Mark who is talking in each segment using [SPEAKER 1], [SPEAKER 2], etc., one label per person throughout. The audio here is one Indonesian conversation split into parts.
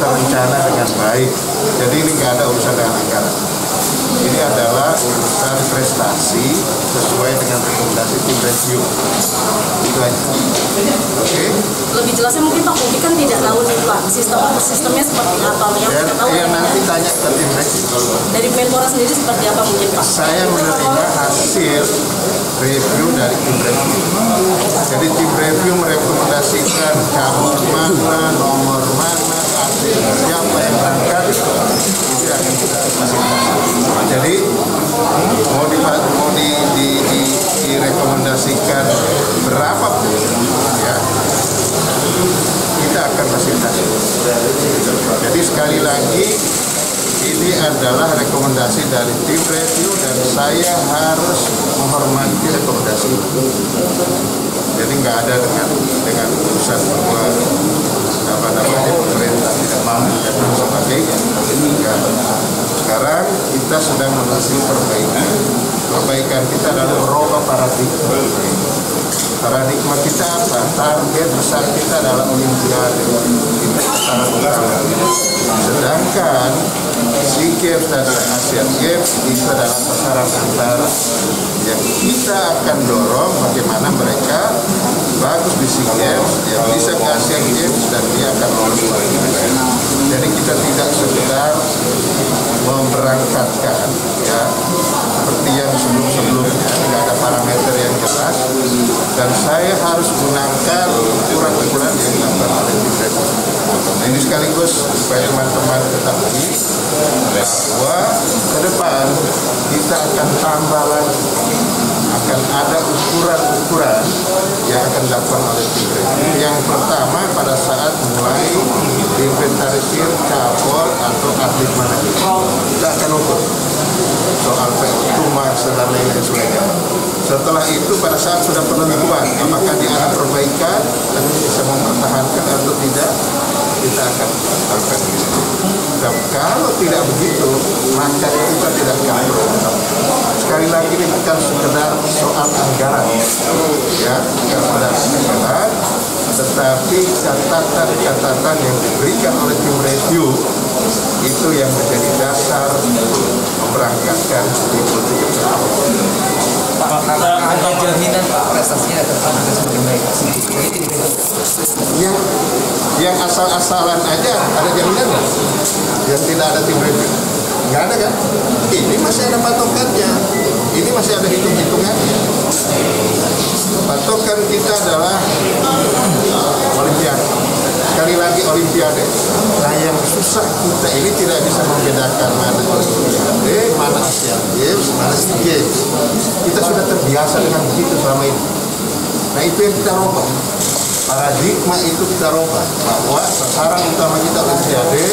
[SPEAKER 1] terencana dengan baik. Jadi ini nggak ada urusan dengan anggaran. Ini adalah urusan prestasi sesuai dengan rekomendasi tim review. Itu aja. Oke?
[SPEAKER 2] Lebih jelasnya mungkin Pak Publik kan tidak tahu nih Pak sistem sistemnya seperti apa yang
[SPEAKER 1] Dan
[SPEAKER 2] tahu adalah
[SPEAKER 1] nanti tanya ke tim review.
[SPEAKER 2] dari Menpora sendiri seperti apa mungkin Pak?
[SPEAKER 1] Saya menerima hasil review dari tim review. Jadi tim review merekomendasikan cabur mana, nomor mana, hasil siapa yang berangkat, itu akan kita fasilitasi. Jadi mau di mau di, di, di, direkomendasikan berapapun ya kita akan fasilitasi. Jadi sekali lagi ini adalah rekomendasi dari tim review dan saya harus menghormati rekomendasi. Jadi nggak ada dengan dengan urusan bahwa apa namanya pemerintah tidak mau dan lain sebagainya. Enggak. Sekarang kita menuju perbaikan. Perbaikan kita adalah merubah paradigma. Paradigma kita apa? Target besar kita adalah olimpiade. Kita sasaran utama. Sedangkan SEA Games dan Asian Games itu adalah sasaran antara yang kita akan dorong bagaimana mereka bagus di dia bisa ke Asian Games dan dia akan lolos Olimpiade. Jadi kita tidak sekedar memberangkatkan ya seperti yang sebelum-sebelumnya tidak ada parameter yang jelas dan saya harus menangkan ukuran-ukuran yang dilakukan oleh. Nah ini sekaligus supaya teman-teman ketahui bahwa ke depan kita akan tambah lagi akan ada ukuran-ukuran yang akan dilakukan oleh tim. Yang pertama pada saat mulai inventarisir cabur atau atlet mana kita akan ukur soal VO2 max dan lain lain sebagainya. Setelah itu pada saat sudah penentuan apakah dia ada perbaikan dan bisa mempertahankan atau tidak kita akan lakukan. Dan kalau tidak begitu maka kita tidak akan berontak. Sekali lagi ini bukan sekedar soal anggaran ya bukan sekedar anggaran tetapi catatan-catatan yang diberikan oleh tim review itu yang menjadi dasar memberangkatkan tim untuk
[SPEAKER 3] Pak, ada ada jaminan Pak prestasinya akan dengan semakin baik.
[SPEAKER 1] Yang yang asal-asalan aja ada jaminan nggak? Yang tidak ada tim review nggak ada kan? Ini masih ada patokannya, ini masih ada hitung-hitungannya. Patokan kita adalah Olimpiade. Sekali lagi Olimpiade. Nah yang susah kita ini tidak bisa membedakan mana Olimpiade, mana Asian Games, mana SEA Games. Kita sudah terbiasa dengan begitu selama ini. Nah itu yang kita rubah. Paradigma itu kita rubah bahwa sasaran utama kita Olimpiade,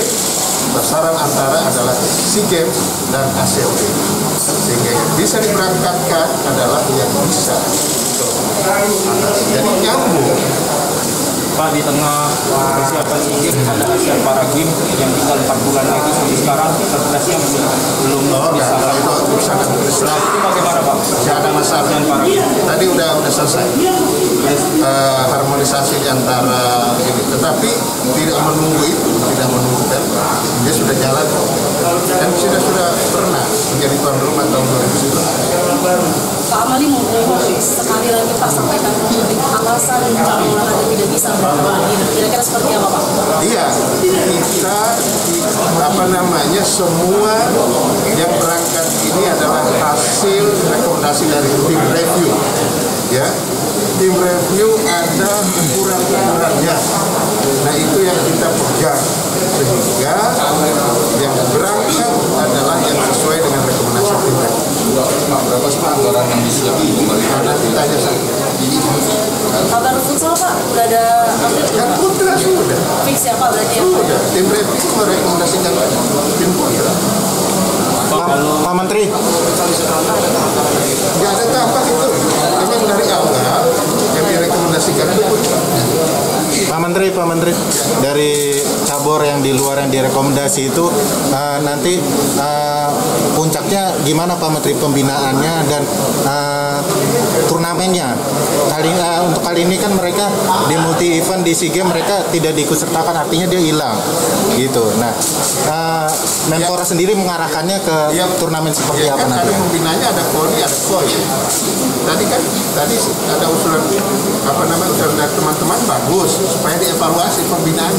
[SPEAKER 1] sasaran antara adalah SEA Games dan Asian Games. Sehingga yang bisa diberangkatkan adalah yang bisa. Jadi nyambung.
[SPEAKER 4] Pak di tengah persiapan SEA Games ada Asian Para Games yang tinggal 4 bulan lagi sampai sekarang federasinya belum belum
[SPEAKER 1] Oh,
[SPEAKER 4] bisa
[SPEAKER 1] ya, kalau itu urusan administrasi.
[SPEAKER 4] itu bagaimana Pak?
[SPEAKER 1] Tidak ada masalah.
[SPEAKER 4] Asian Para Games.
[SPEAKER 1] Tadi udah udah selesai. Eh, harmonisasi di antara ini, tetapi tidak menunggu itu, tidak menunggu kan? Dia sudah jalan dan sudah sudah pernah menjadi tuan rumah tahun 2011.
[SPEAKER 2] Pak Amali mau sekali lagi Pak sampaikan alasan olahraga tidak bisa. Kira-kira seperti apa Pak?
[SPEAKER 1] Iya, kita apa namanya semua yang berangkat ini adalah hasil rekomendasi dari tim review. Ya, tim review ada ukuran-ukurannya. Nah itu yang kita pegang sehingga yang berangkat adalah yang sesuai dengan rekomendasi tim
[SPEAKER 5] berapa sih Pak anggaran yang disiapkan kembali?
[SPEAKER 1] Ada kita aja saja.
[SPEAKER 2] Kabar futsal Pak, udah ada update
[SPEAKER 1] putra sudah,
[SPEAKER 2] Fix ya Pak berarti ya?
[SPEAKER 1] sudah. Tim merekomendasikan tim putra.
[SPEAKER 4] Pak
[SPEAKER 6] Menteri,
[SPEAKER 1] Nggak ada tambah itu. Memang dari awal yang direkomendasikan itu putra.
[SPEAKER 6] Pak Menteri, Pak Menteri, dari cabur yang di luar yang direkomendasi itu eh, nanti eh, puncaknya gimana Pak Menteri pembinaannya dan eh, turnamennya kali eh, untuk kali ini kan mereka di multi event di SEA Games mereka tidak diikutsertakan artinya dia hilang gitu nah eh, Menpora sendiri mengarahkannya ke
[SPEAKER 1] Ya.
[SPEAKER 6] turnamen seperti
[SPEAKER 1] Ya
[SPEAKER 6] apa
[SPEAKER 1] kan
[SPEAKER 6] nanti
[SPEAKER 1] ada pembinanya, ada koni, ada koi. Tadi kan tadi ada usulan apa namanya usulan dari bagus supaya dievaluasi pembinaan